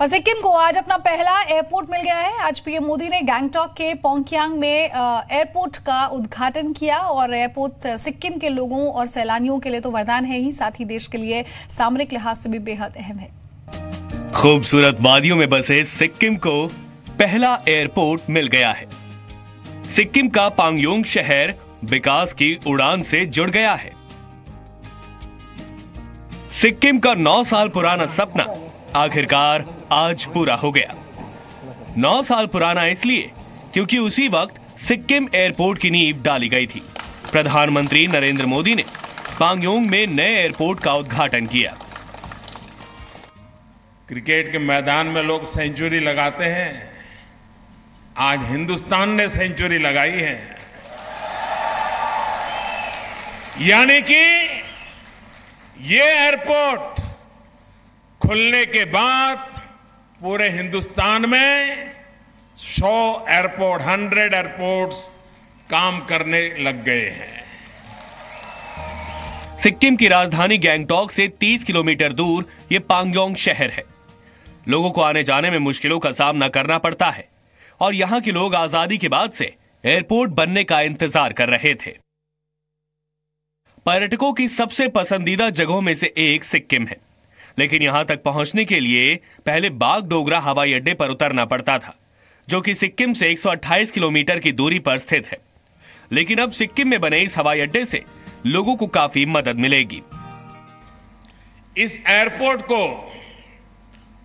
और सिक्किम को आज अपना पहला एयरपोर्ट मिल गया है। आज पीएम मोदी ने गैंगटॉक के पोंगयांग में एयरपोर्ट का उद्घाटन किया और एयरपोर्ट सिक्किम के लोगों और सैलानियों के लिए तो वरदान है ही, साथ ही देश के लिए सामरिक लिहाज से भी बेहद अहम है। खूबसूरत वादियों में बसे सिक्किम को पहला एयरपोर्ट मिल गया है। सिक्किम का पांगयोंग शहर विकास की उड़ान से जुड़ गया है। सिक्किम का नौ साल पुराना सपना आखिरकार आज पूरा हो गया। नौ साल पुराना इसलिए क्योंकि उसी वक्त सिक्किम एयरपोर्ट की नींव डाली गई थी। प्रधानमंत्री नरेंद्र मोदी ने पांगयोंग में नए एयरपोर्ट का उद्घाटन किया। क्रिकेट के मैदान में लोग सेंचुरी लगाते हैं। आज हिंदुस्तान ने सेंचुरी लगाई है। यानी कि ये एयरपोर्ट खुलने के बाद पूरे हिंदुस्तान में 100 एयरपोर्ट 100 एयरपोर्ट्स काम करने लग गए हैं। सिक्किम की राजधानी गैंगटॉक से 30 किलोमीटर दूर ये पांगयोंग शहर है। लोगों को आने जाने में मुश्किलों का सामना करना पड़ता है और यहाँ के लोग आज़ादी के बाद से एयरपोर्ट बनने का इंतज़ार कर रहे थे। पर्यटकों की सबसे पसंदीदा जगहों में से एक सिक्किम है। लेकिन यहाँ तक पहुँचने के लिए पहले बाग डोगरा हवाई अड्डे पर उतरना पड़ता था, जो कि सिक्किम से 128 किलोमीटर की दूरी पर स्थित है। लेकिन अब सिक्किम में बने इस हवाई अड्डे से लोगों को काफ़ी मदद मिलेगी। इस एयरपोर्ट को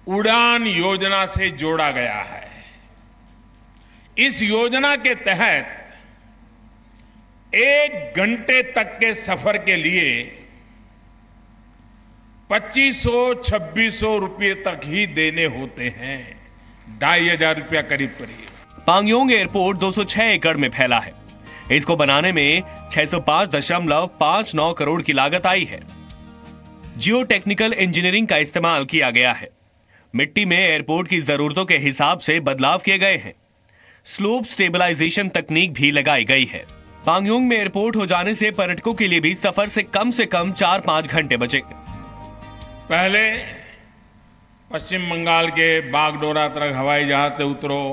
उड़ान योजना से जोड़ा गया है। इस योजना के तहत एक घंटे तक के सफ़र के लिए 2500-2600 रुपए तक ही देने होते हैं। ढाई हज़ार रुपया करीब करीब। पांगयोंग एयरपोर्ट 206 एकड़ में फैला है। इसको बनाने में 605.59 करोड़ की लागत आई है। जियो टेक्निकल इंजीनियरिंग का इस्तेमाल किया गया है। मिट्टी में एयरपोर्ट की जरूरतों के हिसाब से बदलाव किए गए हैं। स्लोप स्टेबलाइजेशन तकनीक भी लगाई गई है। पांगयोंग में एयरपोर्ट हो जाने से पर्यटकों के लिए भी सफ़र से कम से कम चार पाँच घंटे बचेंगे। पहले पश्चिम बंगाल के बागडोरा तक हवाई जहाज़ से उतरो,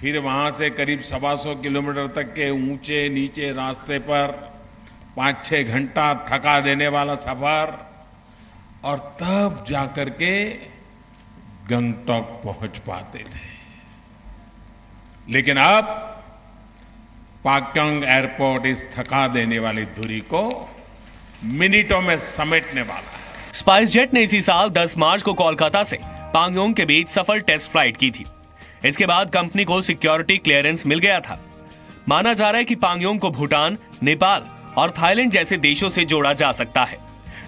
फिर वहाँ से करीब सवा सौ किलोमीटर तक के ऊँचे नीचे रास्ते पर पाँच छह घंटा थका देने वाला सफ़र, और तब जाकर के गंगटोक पहुँच पाते थे। लेकिन अब पाक्योंग एयरपोर्ट इस थका देने वाली दूरी को मिनटों में समेटने वाला स्पाइस जेट ने इसी साल 10 मार्च को कोलकाता से पांगयोंग के बीच सफल टेस्ट फ़्लाइट की थी। इसके बाद कंपनी को सिक्योरिटी क्लियरेंस मिल गया था। माना जा रहा है कि पांगयोंग को भूटान, नेपाल और थाईलैंड जैसे देशों से जोड़ा जा सकता है,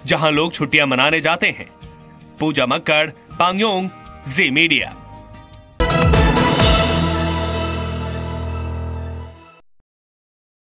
जहाँ लोग छुट्टियाँ मनाने जाते हैं। पूजा मक्कड़, पांगयोंग, जी मीडिया।